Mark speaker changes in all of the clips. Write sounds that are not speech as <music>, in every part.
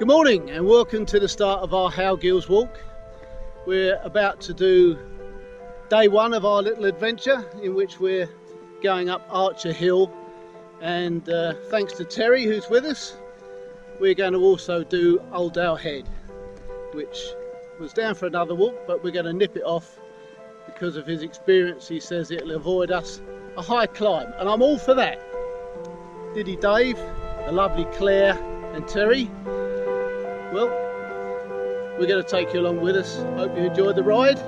Speaker 1: Good morning and welcome to the start of our Howgills walk. We're about to do day one of our little adventure in which we're going up Archer Hill and uh, thanks to Terry who's with us we're going to also do Uldale Head which was down for another walk but we're going to nip it off because of his experience he says it'll avoid us a high climb and I'm all for that. Diddy Dave, the lovely Clare and Terry well, we're going to take you along with us. Hope you enjoyed the ride.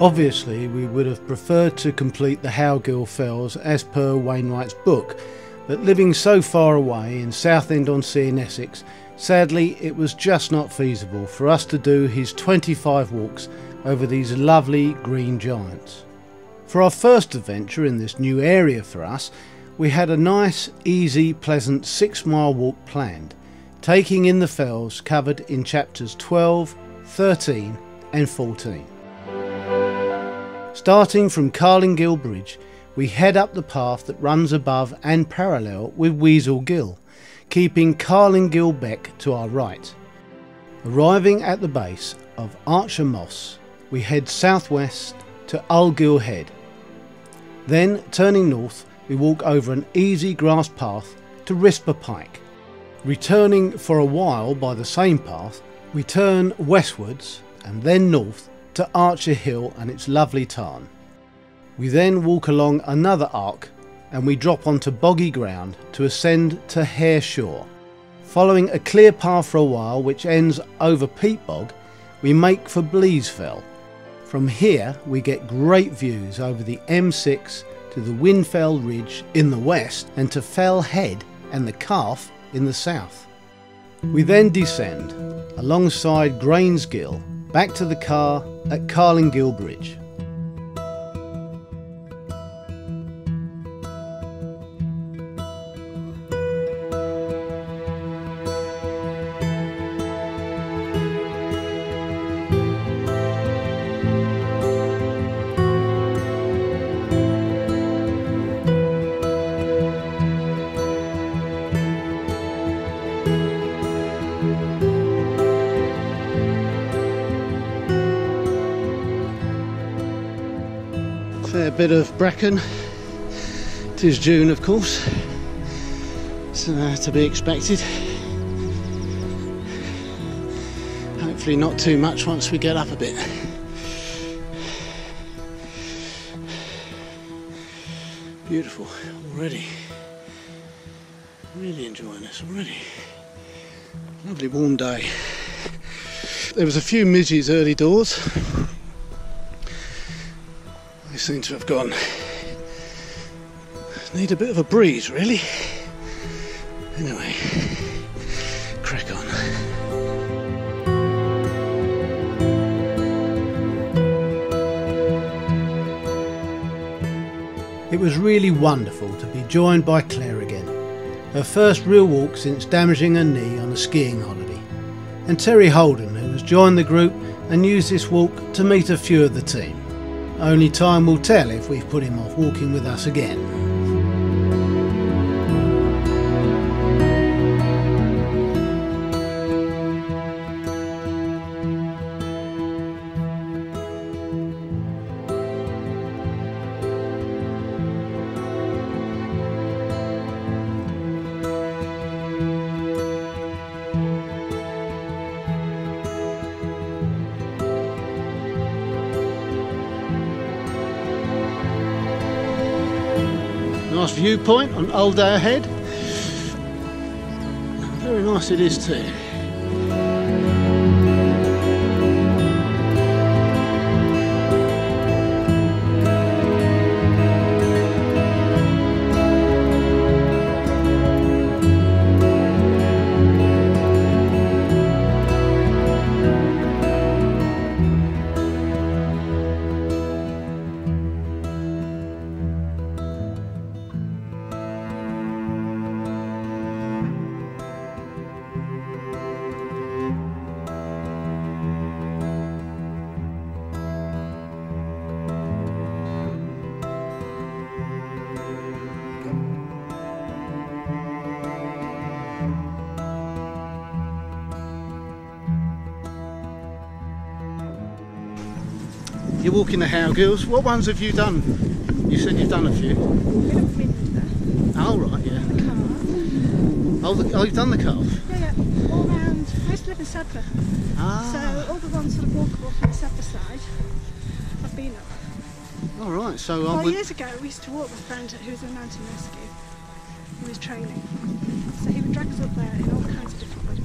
Speaker 2: Obviously, we would have preferred to complete the Howgill Fells as per Wainwright's book, but living so far away in Southend-on-Sea in Essex, sadly it was just not feasible for us to do his 25 walks over these lovely green giants. For our first adventure in this new area for us, we had a nice, easy, pleasant six mile walk planned, taking in the fells covered in chapters 12, 13 and 14. Starting from Carlingill Bridge, we head up the path that runs above and parallel with Weasel Gill, keeping Carlingill Beck to our right. Arriving at the base of Archer Moss, we head southwest to Uldale Head. Then, turning north, we walk over an easy grass path to Rispa Pike. Returning for a while by the same path, we turn westwards and then north to Archer Hill and its lovely tarn. We then walk along another arc and we drop onto boggy ground to ascend to Hare Shaw. Following a clear path for a while which ends over Peat Bog, we make for Blease Fell. From here we get great views over the M6 to the Whinfell Ridge in the west and to Fell Head and the Calf in the south. We then descend alongside Grainsgill back to the car at Carlingill Bridge.
Speaker 1: Bit of bracken. It is June, of course, so uh, to be expected. Hopefully, not too much once we get up a bit. Beautiful already. Really enjoying this already. Lovely warm day. There was a few midges early doors seem to have gone. Need a bit of a breeze, really. Anyway, crack on.
Speaker 2: It was really wonderful to be joined by Clare again. Her first real walk since damaging her knee on a skiing holiday. And Terry Holden, who has joined the group and used this walk to meet a few of the team. Only time will tell if we've put him off walking with us again.
Speaker 1: Viewpoint on Uldale Head. Very nice it is too. You're walking the Howgills. What ones have you done? You said you've done a few.
Speaker 3: Bit of Winder,
Speaker 1: Oh, right, yeah.
Speaker 3: the car.
Speaker 1: Oh, the, oh you've done the calf.
Speaker 3: Yeah, yeah, all round. I used to live in Sedbergh,
Speaker 1: Ah,
Speaker 3: so all the ones sort of walkable from the Sedbergh side, I've been up.
Speaker 1: all right. So
Speaker 3: Well,
Speaker 1: I'm
Speaker 3: years ago, we used to walk with a friend who was in mountain rescue, He was training. So he would drag us up there in all kinds of different ways.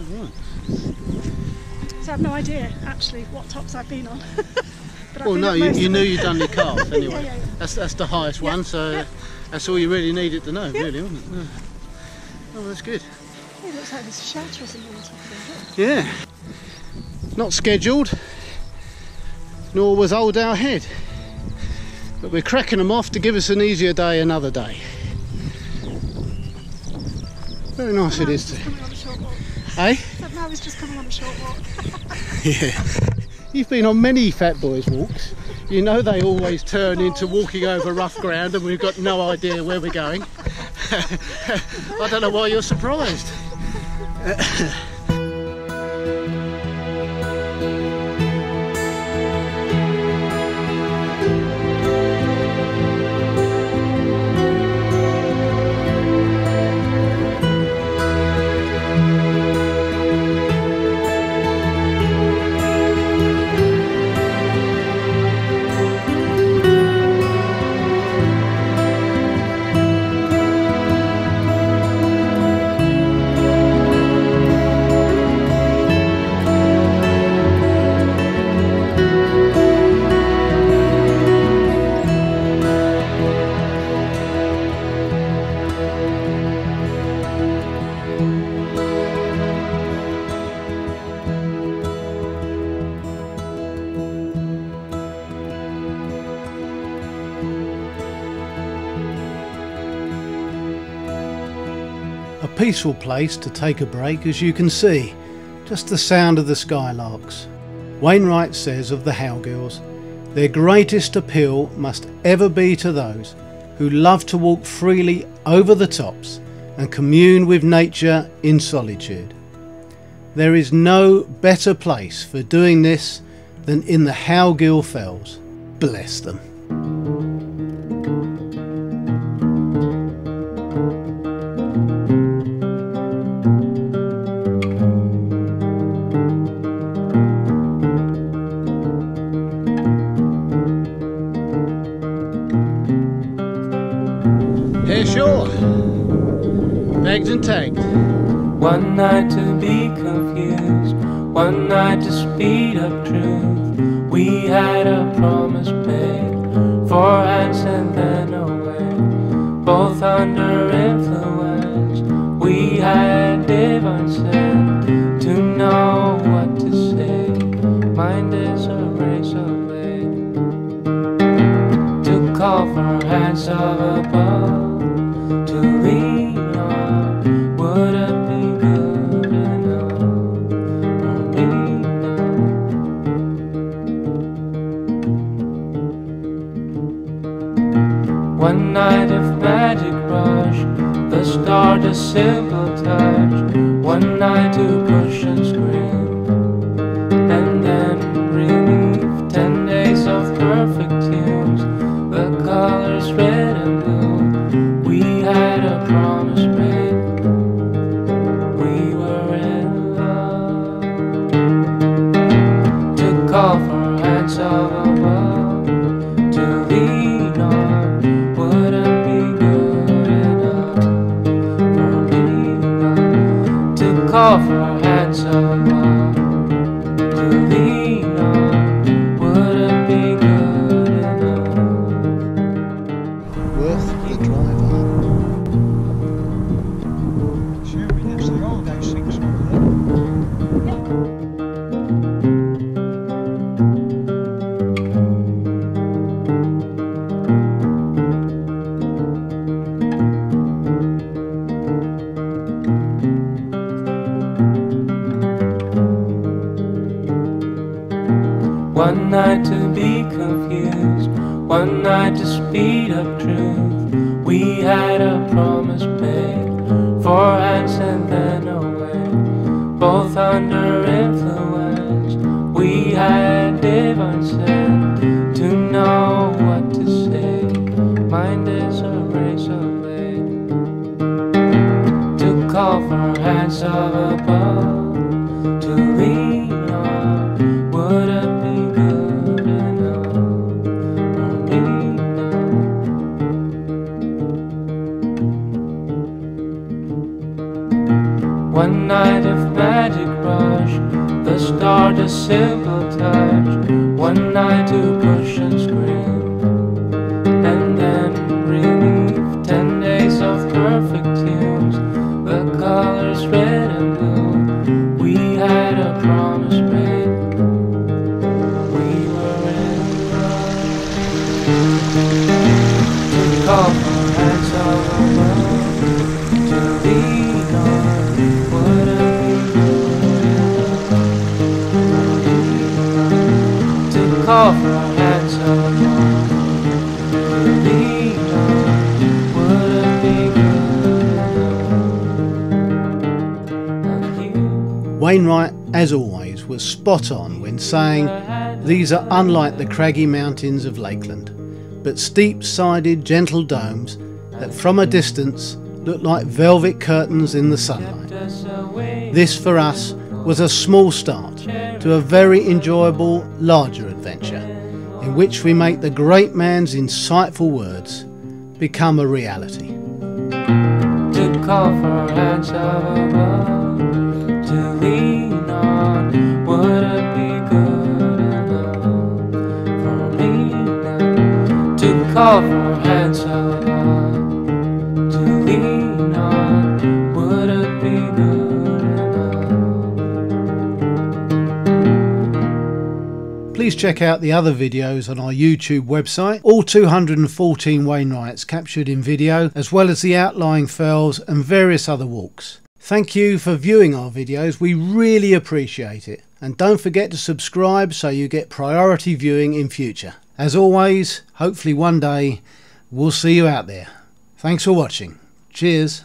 Speaker 1: all right.
Speaker 3: So I've no idea actually what tops I've been on. <laughs>
Speaker 1: Well, no, you, you knew you'd done your <laughs> calf anyway.
Speaker 3: Yeah, yeah, yeah.
Speaker 1: That's that's the highest one. So that's all you really needed to know, really, wasn't it? Oh, that's good.
Speaker 3: It looks like there's a shelter or something on top of it.
Speaker 1: Yeah. Not scheduled, nor was Uldale Head. But we're cracking them off to give us an easier day another day. Very nice it is.
Speaker 3: Now
Speaker 1: is.
Speaker 3: he's just
Speaker 1: To,
Speaker 3: coming on a short walk.
Speaker 1: eh?
Speaker 3: So now he's just coming on a short walk. <laughs>
Speaker 1: Yeah. You've been on many Fat Boys walks. You know they always turn into walking over rough ground and we've got no idea where we're going. <laughs> I don't know why you're surprised. <laughs>
Speaker 2: Peaceful place to take a break, as you can see. Just the sound of the skylarks. Wainwright says of the Howgills, their greatest appeal must ever be to those who love to walk freely over the tops and commune with nature in solitude. There is no better place for doing this than in the Howgill Fells. Bless them.
Speaker 4: One night to be confused, one night to speed up truth. We had a promise made, four hands and then away. Both under influence, we had divine sense to know what to say. Mind is a razor blade to call for hands of above a simple touch. One night to push call for hands of above, had divine sense to know what to say. Mind is a razor blade to call for hands of above to lean on. Would it be good enough
Speaker 5: for me now?
Speaker 4: One night magic rush, the start a simple touch. One night to push and scream,
Speaker 2: Wainwright, as always, was spot on when saying these are unlike the craggy mountains of Lakeland, but steep sided, gentle domes that from a distance look like velvet curtains in the sunlight. This for us was a small start to a very enjoyable, larger adventure in which we make the great man's insightful words become a reality.
Speaker 4: To lean on. Would it be good enough for me now to call for hands of to lean on? Would it be good enough?
Speaker 2: Please check out the other videos on our YouTube website, all 214 Wainwrights captured in video, as well as the outlying fells and various other walks. Thank you for viewing our videos, we really appreciate it. And don't forget to subscribe so you get priority viewing in future. As always, hopefully one day we'll see you out there. Thanks for watching. Cheers.